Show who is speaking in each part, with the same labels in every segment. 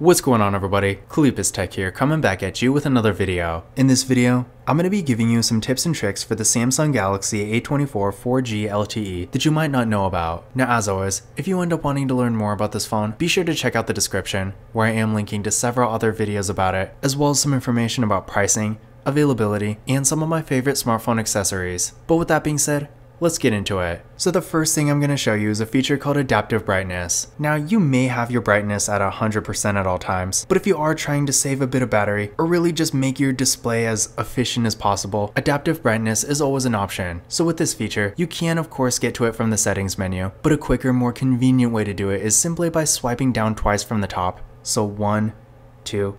Speaker 1: What's going on everybody? KalipezTech here, coming back at you with another video. In this video, I'm going to be giving you some tips and tricks for the Samsung Galaxy A24 4G LTE that you might not know about. Now as always, if you end up wanting to learn more about this phone, be sure to check out the description, where I am linking to several other videos about it, as well as some information about pricing, availability, and some of my favorite smartphone accessories. But with that being said, Let's get into it. So the first thing I'm going to show you is a feature called adaptive brightness. Now you may have your brightness at 100% at all times, but if you are trying to save a bit of battery or really just make your display as efficient as possible, adaptive brightness is always an option. So with this feature, you can of course get to it from the settings menu, but a quicker, more convenient way to do it is simply by swiping down twice from the top. So one,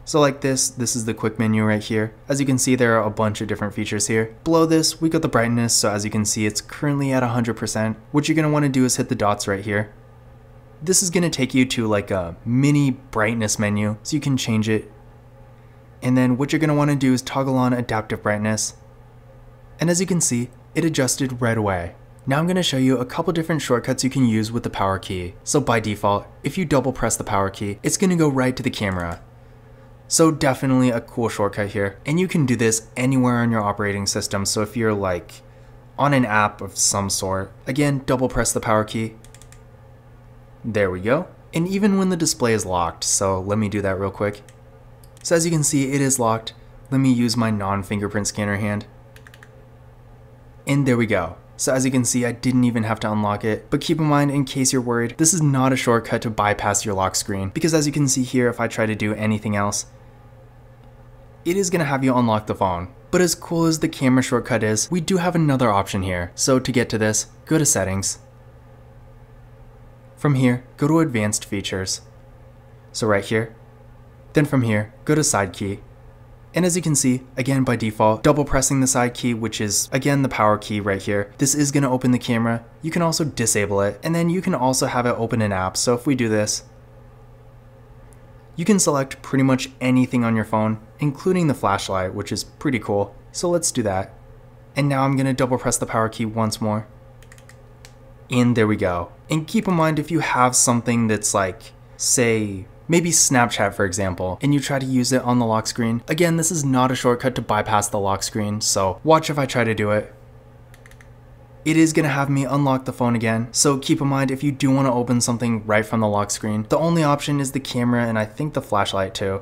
Speaker 1: So like this, this is the quick menu right here. As you can see, there are a bunch of different features here. Below this, we got the brightness. So as you can see, it's currently at 100%. What you're gonna wanna do is hit the dots right here. This is gonna take you to like a mini brightness menu, so you can change it. And then what you're gonna wanna do is toggle on adaptive brightness. And as you can see, it adjusted right away. Now I'm going to show you a couple different shortcuts you can use with the power key. So by default, if you double press the power key, it's going to go right to the camera. So definitely a cool shortcut here. And you can do this anywhere on your operating system. So if you're like on an app of some sort, again, double press the power key. There we go. And even when the display is locked, so let me do that real quick. So as you can see, it is locked. Let me use my non-fingerprint scanner hand. And there we go. So as you can see, I didn't even have to unlock it. But keep in mind, in case you're worried, this is not a shortcut to bypass your lock screen. Because as you can see here, if I try to do anything else, it is going to have you unlock the phone. But as cool as the camera shortcut is, we do have another option here. So to get to this, go to settings. From here, go to advanced features. So right here. Then from here, go to side key. And as you can see, again by default, double pressing the side key, which is again the power key right here, this is going to open the camera. You can also disable it, and then you can also have it open an app. So if we do this, you can select pretty much anything on your phone, including the flashlight, which is pretty cool. So let's do that. And now I'm gonna double press the power key once more. And there we go. And keep in mind if you have something that's like, say, maybe Snapchat for example, and you try to use it on the lock screen, again, this is not a shortcut to bypass the lock screen, so watch if I try to do it it is to have me unlock the phone again. So keep in mind if you do want to open something right from the lock screen, the only option is the camera and I think the flashlight too.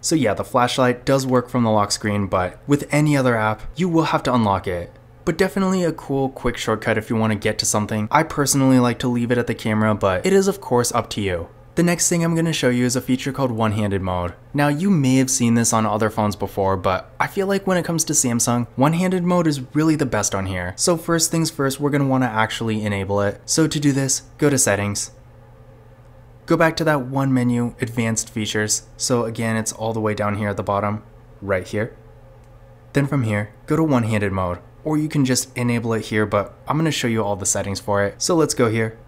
Speaker 1: So yeah, the flashlight does work from the lock screen, but with any other app, you will have to unlock it. But definitely a cool quick shortcut if you want to get to something. I personally like to leave it at the camera, but it is of course up to you. The next thing I'm going to show you is a feature called one-handed mode. Now you may have seen this on other phones before, but I feel like when it comes to Samsung, one-handed mode is really the best on here. So first things first, we're going to want to actually enable it. So to do this, go to settings. Go back to that one menu, advanced features. So again, it's all the way down here at the bottom, right here. Then from here, go to one-handed mode, or you can just enable it here, but I'm going to show you all the settings for it. So let's go here,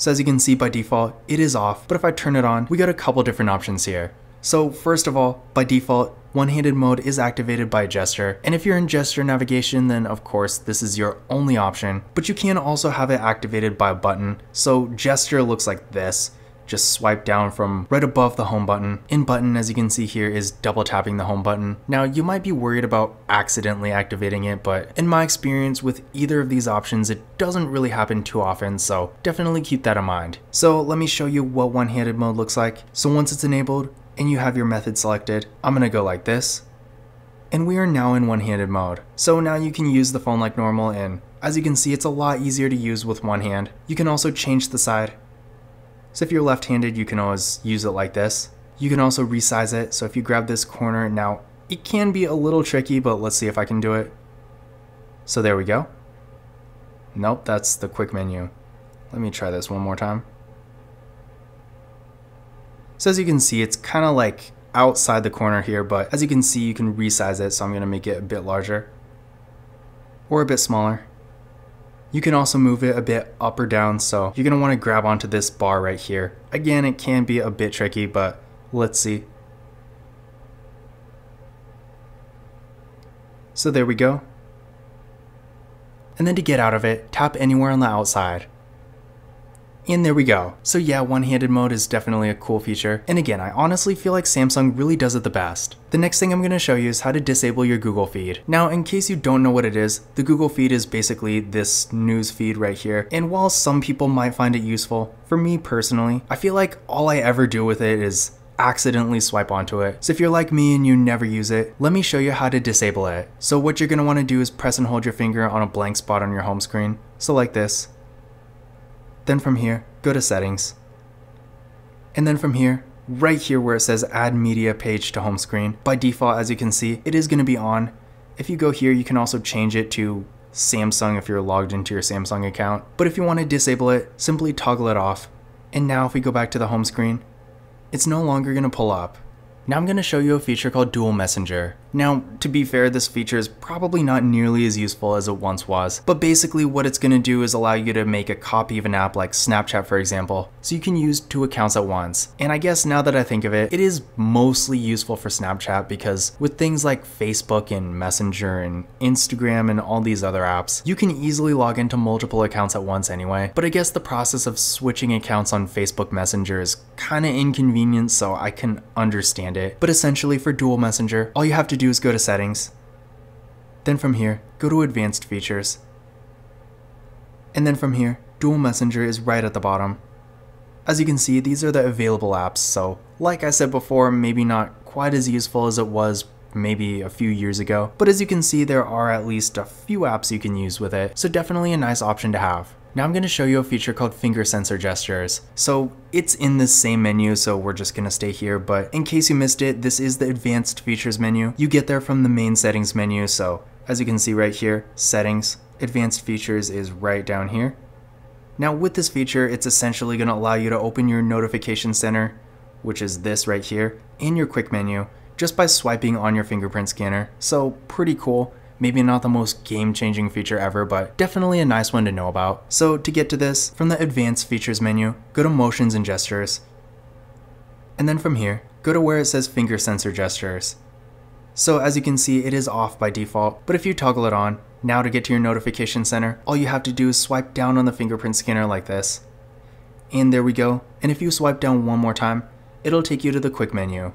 Speaker 1: so as you can see by default, it is off, but if I turn it on, we got a couple different options here. So first of all, by default, one-handed mode is activated by gesture, and if you're in gesture navigation, then of course this is your only option, but you can also have it activated by a button. So gesture looks like this, just swipe down from right above the home button. In button, as you can see here, is double tapping the home button. Now, you might be worried about accidentally activating it, but in my experience with either of these options, it doesn't really happen too often, so definitely keep that in mind. So let me show you what one-handed mode looks like. So once it's enabled, and you have your method selected, I'm gonna go like this, and we are now in one-handed mode. So now you can use the phone like normal and as you can see it's a lot easier to use with one hand. You can also change the side so if you're left-handed, you can always use it like this. You can also resize it. So if you grab this corner, now it can be a little tricky, but let's see if I can do it. So there we go. Nope, that's the quick menu. Let me try this one more time. So as you can see, it's kind of like outside the corner here, but as you can see, you can resize it. So I'm going to make it a bit larger or a bit smaller. You can also move it a bit up or down, so you're want to grab onto this bar right here. Again, it can be a bit tricky, but let's see. So there we go. And then to get out of it, tap anywhere on the outside. And there we go. So yeah, one-handed mode is definitely a cool feature. And again, I honestly feel like Samsung really does it the best. The next thing I'm going to show you is how to disable your Google feed. Now, in case you don't know what it is, the Google feed is basically this news feed right here. And while some people might find it useful, for me personally, I feel like all I ever do with it is accidentally swipe onto it. So if you're like me and you never use it, let me show you how to disable it. So what you're want to do is press and hold your finger on a blank spot on your home screen. So like this. Then from here, go to settings. And then from here, right here where it says add media page to home screen, by default, as you can see, it is gonna be on. If you go here, you can also change it to Samsung if you're logged into your Samsung account. But if you wanna disable it, simply toggle it off. And now if we go back to the home screen, it's no longer gonna pull up. Now I'm going to show you a feature called Dual Messenger. Now, to be fair, this feature is probably not nearly as useful as it once was, but basically what it's going to do is allow you to make a copy of an app like Snapchat for example, so you can use two accounts at once. And I guess now that I think of it, it is mostly useful for Snapchat because with things like Facebook and Messenger and Instagram and all these other apps, you can easily log into multiple accounts at once anyway. But I guess the process of switching accounts on Facebook Messenger is kinda inconvenient so I can understand it. But essentially for Dual Messenger, all you have to do is go to settings. Then from here, go to advanced features. And then from here, dual messenger is right at the bottom. As you can see, these are the available apps, so like I said before, maybe not quite as useful as it was maybe a few years ago, but as you can see, there are at least a few apps you can use with it, so definitely a nice option to have. Now I'm going to show you a feature called finger sensor gestures. So it's in the same menu, so we're just going to stay here, but in case you missed it, this is the advanced features menu. You get there from the main settings menu, so as you can see right here, settings, advanced features is right down here. Now with this feature, it's essentially going to allow you to open your notification center, which is this right here, in your quick menu, just by swiping on your fingerprint scanner. So pretty cool. Maybe not the most game-changing feature ever, but definitely a nice one to know about. So to get to this, from the Advanced Features menu, go to Motions and Gestures. And then from here, go to where it says Finger Sensor Gestures. So as you can see, it is off by default, but if you toggle it on, now to get to your notification center, all you have to do is swipe down on the fingerprint scanner like this. And there we go, and if you swipe down one more time, it'll take you to the quick menu.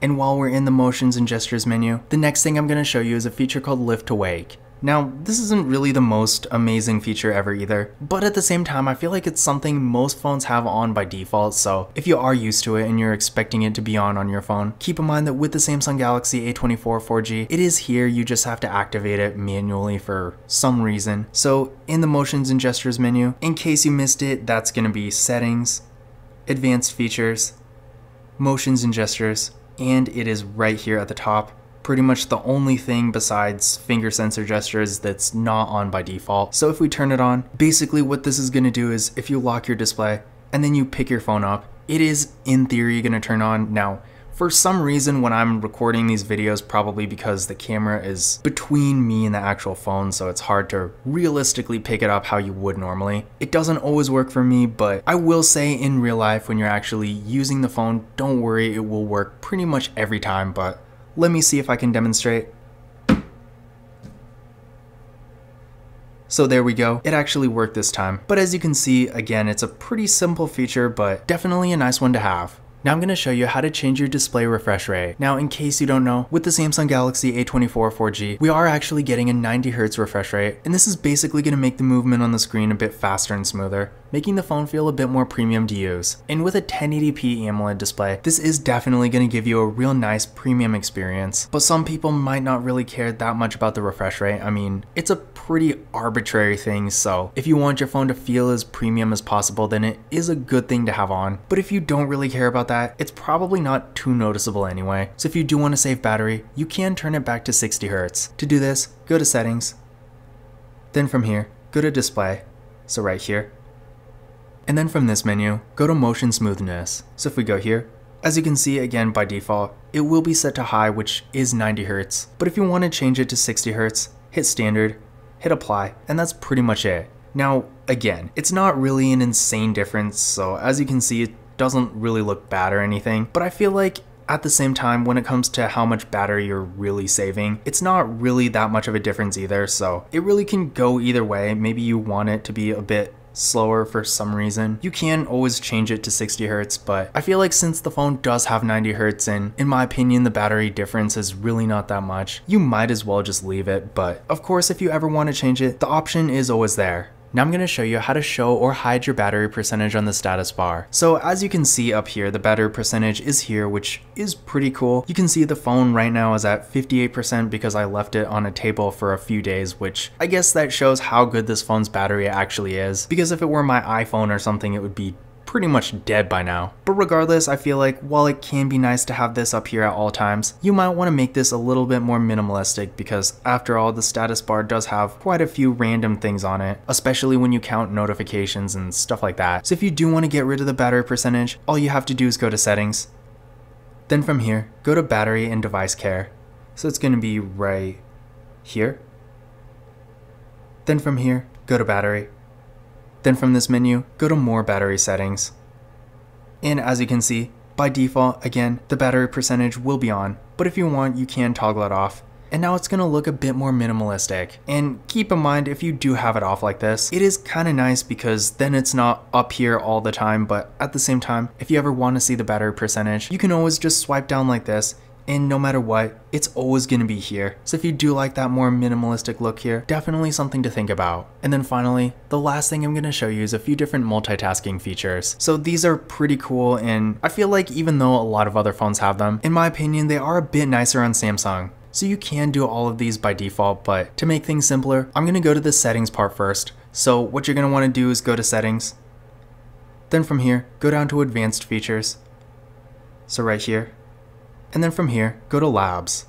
Speaker 1: And while we're in the motions and gestures menu, the next thing I'm going to show you is a feature called Lift to Wake. Now, this isn't really the most amazing feature ever either, but at the same time, I feel like it's something most phones have on by default, so if you are used to it and you're expecting it to be on on your phone, keep in mind that with the Samsung Galaxy A24 4G, it is here, you just have to activate it manually for some reason. So in the motions and gestures menu, in case you missed it, that's gonna be settings, advanced features, motions and gestures, and it is right here at the top. Pretty much the only thing besides finger sensor gestures that's not on by default. So if we turn it on, basically what this is gonna do is if you lock your display and then you pick your phone up, it is in theory gonna turn on. Now, for some reason when I'm recording these videos, probably because the camera is between me and the actual phone, so it's hard to realistically pick it up how you would normally. It doesn't always work for me, but I will say in real life when you're actually using the phone, don't worry, it will work pretty much every time, but let me see if I can demonstrate. So there we go, it actually worked this time. But as you can see, again, it's a pretty simple feature, but definitely a nice one to have. Now I'm going to show you how to change your display refresh rate. Now in case you don't know, with the Samsung Galaxy A24 4G, we are actually getting a 90Hz refresh rate, and this is basically going to make the movement on the screen a bit faster and smoother, making the phone feel a bit more premium to use. And with a 1080p AMOLED display, this is definitely going to give you a real nice premium experience. But some people might not really care that much about the refresh rate. I mean, it's a pretty arbitrary thing, so if you want your phone to feel as premium as possible, then it is a good thing to have on. But if you don't really care about that, it's probably not too noticeable anyway. So if you do want to save battery, you can turn it back to 60 Hz. To do this, go to settings, then from here, go to display, so right here. And then from this menu, go to motion smoothness. So if we go here, as you can see again by default, it will be set to high which is 90 Hz. But if you want to change it to 60 Hz, hit standard, hit apply, and that's pretty much it. Now, again, it's not really an insane difference, so as you can see, it doesn't really look bad or anything, but I feel like at the same time, when it comes to how much battery you're really saving, it's not really that much of a difference either, so it really can go either way. Maybe you want it to be a bit slower for some reason. You can always change it to 60 hertz, but I feel like since the phone does have 90 hertz and in my opinion the battery difference is really not that much, you might as well just leave it, but of course if you ever want to change it, the option is always there. Now I'm going to show you how to show or hide your battery percentage on the status bar. So as you can see up here, the battery percentage is here, which is pretty cool. You can see the phone right now is at 58% because I left it on a table for a few days, which I guess that shows how good this phone's battery actually is. Because if it were my iPhone or something, it would be pretty much dead by now. But regardless, I feel like while it can be nice to have this up here at all times, you might want to make this a little bit more minimalistic because after all, the status bar does have quite a few random things on it, especially when you count notifications and stuff like that. So if you do want to get rid of the battery percentage, all you have to do is go to settings. Then from here, go to battery and device care. So it's going to be right here. Then from here, go to battery. Then from this menu, go to more battery settings. And as you can see, by default, again, the battery percentage will be on, but if you want, you can toggle it off. And now it's gonna look a bit more minimalistic. And keep in mind, if you do have it off like this, it is kinda nice because then it's not up here all the time, but at the same time, if you ever wanna see the battery percentage, you can always just swipe down like this and no matter what, it's always going to be here. So if you do like that more minimalistic look here, definitely something to think about. And then finally, the last thing I'm going to show you is a few different multitasking features. So these are pretty cool and I feel like even though a lot of other phones have them, in my opinion, they are a bit nicer on Samsung. So you can do all of these by default, but to make things simpler, I'm gonna go to the settings part first. So what you're gonna wanna do is go to settings. Then from here, go down to advanced features. So right here, and then from here, go to Labs.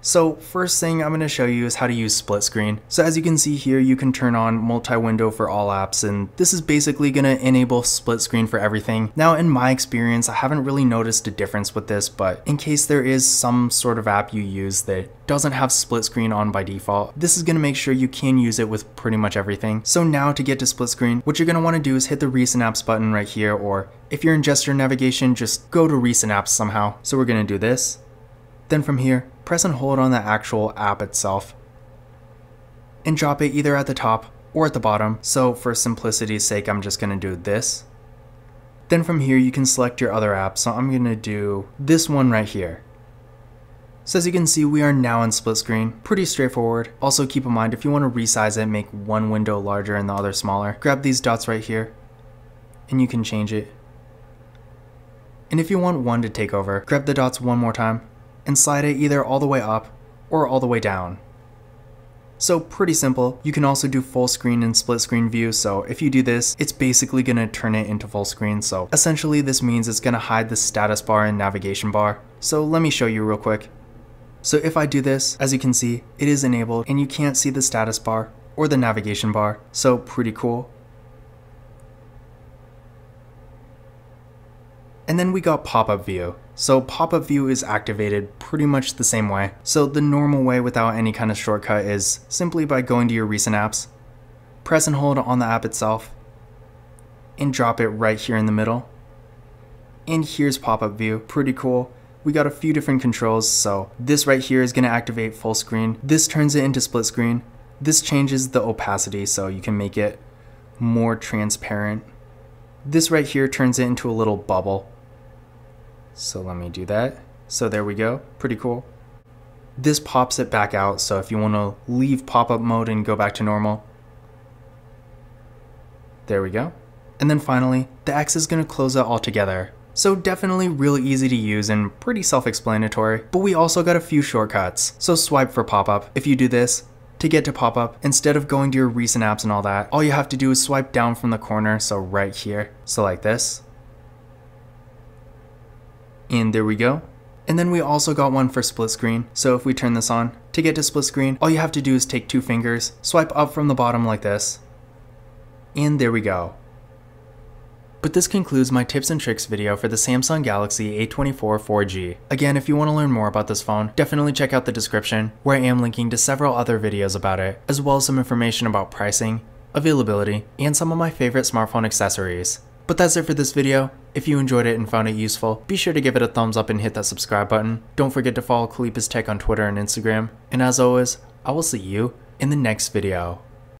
Speaker 1: So first thing I'm going to show you is how to use split screen. So as you can see here, you can turn on multi-window for all apps and this is basically going to enable split screen for everything. Now in my experience, I haven't really noticed a difference with this, but in case there is some sort of app you use that doesn't have split screen on by default, this is going to make sure you can use it with pretty much everything. So now to get to split screen, what you're going to want to do is hit the recent apps button right here or if you're in gesture navigation, just go to recent apps somehow. So we're going to do this. Then from here, press and hold on the actual app itself and drop it either at the top or at the bottom. So for simplicity's sake, I'm just going to do this. Then from here, you can select your other app. So I'm going to do this one right here. So as you can see, we are now in split screen. Pretty straightforward. Also keep in mind, if you want to resize it, make one window larger and the other smaller, grab these dots right here and you can change it. And if you want one to take over, grab the dots one more time and slide it either all the way up or all the way down. So pretty simple. You can also do full screen and split screen view. So if you do this, it's basically gonna turn it into full screen. So essentially this means it's gonna hide the status bar and navigation bar. So let me show you real quick. So if I do this, as you can see, it is enabled and you can't see the status bar or the navigation bar. So pretty cool. And then we got pop-up view. So pop-up view is activated pretty much the same way. So the normal way without any kind of shortcut is simply by going to your recent apps, press and hold on the app itself, and drop it right here in the middle. And here's pop-up view, pretty cool. We got a few different controls, so this right here is gonna activate full screen. This turns it into split screen. This changes the opacity so you can make it more transparent. This right here turns it into a little bubble. So let me do that. So there we go, pretty cool. This pops it back out, so if you want to leave pop-up mode and go back to normal, there we go. And then finally, the X is going to close it all together. So definitely really easy to use and pretty self-explanatory, but we also got a few shortcuts. So swipe for pop-up. If you do this, to get to pop-up, instead of going to your recent apps and all that, all you have to do is swipe down from the corner, so right here. So like this. And there we go. And then we also got one for split screen. So if we turn this on, to get to split screen, all you have to do is take two fingers, swipe up from the bottom like this. And there we go. But this concludes my tips and tricks video for the Samsung Galaxy A24 4G. Again, if you want to learn more about this phone, definitely check out the description, where I am linking to several other videos about it, as well as some information about pricing, availability, and some of my favorite smartphone accessories. But that's it for this video. If you enjoyed it and found it useful, be sure to give it a thumbs up and hit that subscribe button. Don't forget to follow KalipezTech on Twitter and Instagram. And as always, I will see you in the next video.